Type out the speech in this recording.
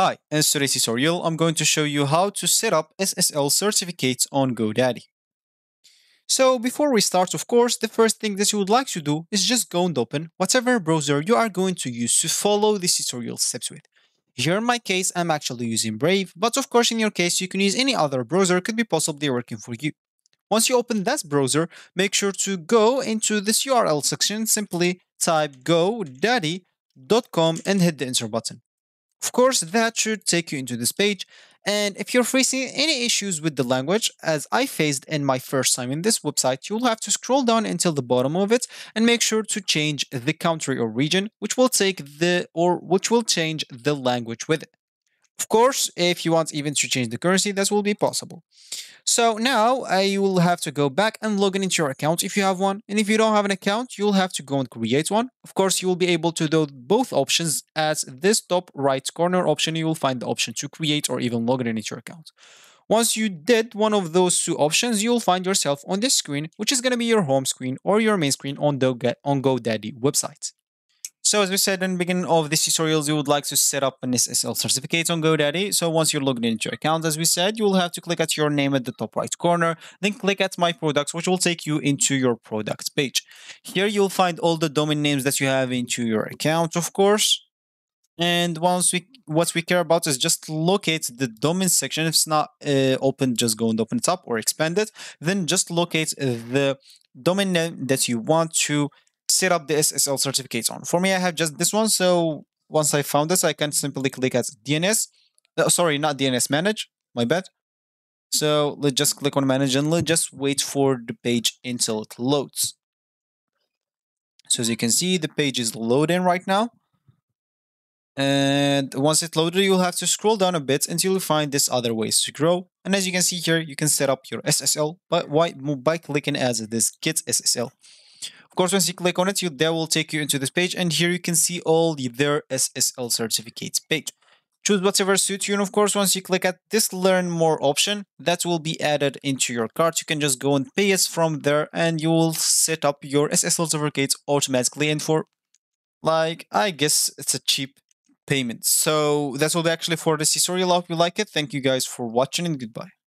Hi, in today's tutorial, I'm going to show you how to set up SSL certificates on GoDaddy. So before we start, of course, the first thing that you would like to do is just go and open whatever browser you are going to use to follow this tutorial steps with. Here in my case, I'm actually using Brave, but of course in your case, you can use any other browser could be possibly working for you. Once you open that browser, make sure to go into this URL section, simply type godaddy.com and hit the enter button. Of course, that should take you into this page. And if you're facing any issues with the language, as I faced in my first time in this website, you'll have to scroll down until the bottom of it and make sure to change the country or region, which will take the or which will change the language with it. Of course, if you want even to change the currency, that will be possible. So now uh, you will have to go back and log in into your account if you have one. And if you don't have an account, you'll have to go and create one. Of course, you will be able to do both options as this top right corner option, you will find the option to create or even log in into your account. Once you did one of those two options, you'll find yourself on this screen, which is going to be your home screen or your main screen on the on GoDaddy website. So as we said in the beginning of this tutorial, you would like to set up an SSL certificate on GoDaddy. So once you're logged into your account, as we said, you will have to click at your name at the top right corner, then click at my products, which will take you into your products page. Here you'll find all the domain names that you have into your account, of course. And once we, what we care about is just locate the domain section. If it's not uh, open, just go and open it up or expand it. Then just locate the domain name that you want to set up the SSL certificates on. For me, I have just this one. So once I found this, I can simply click as DNS. Uh, sorry, not DNS manage. My bad. So let's just click on manage and let's just wait for the page until it loads. So as you can see, the page is loading right now. And once it loaded, you'll have to scroll down a bit until you find this other ways to grow. And as you can see here, you can set up your SSL by, by clicking as this get SSL course, once you click on it, you, that will take you into this page. And here you can see all the, their SSL certificates page. Choose whatever suits you. And of course, once you click at this learn more option, that will be added into your cart. You can just go and pay us from there and you will set up your SSL certificates automatically. And for like, I guess it's a cheap payment. So that's all actually for this tutorial. I hope you like it. Thank you guys for watching and goodbye.